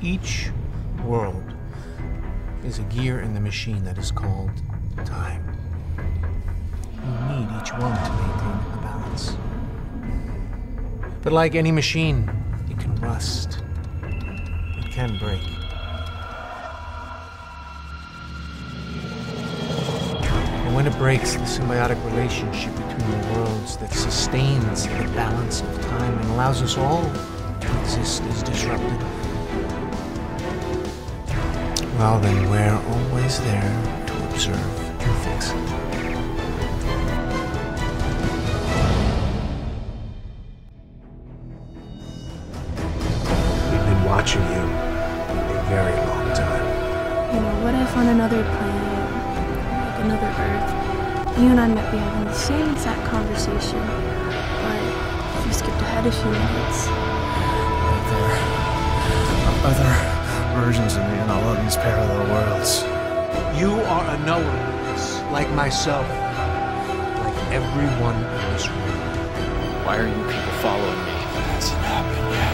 Each world is a gear in the machine that is called time. You need each one to maintain a balance. But like any machine, it can rust. It can break. And when it breaks, the symbiotic relationship between the worlds that sustains the balance of time and allows us all to exist is disrupted. Well, then we're always there to observe and fix it. We've been watching you a very long time. You know, what if on another planet, like another Earth, you and I might be having the same exact conversation, but if you skipped ahead a few minutes, Like there other versions of me in all of these parallel worlds. You are a knower, Lucas, like myself, like everyone in this room. Why are you people following me? It hasn't happened yet. Join us!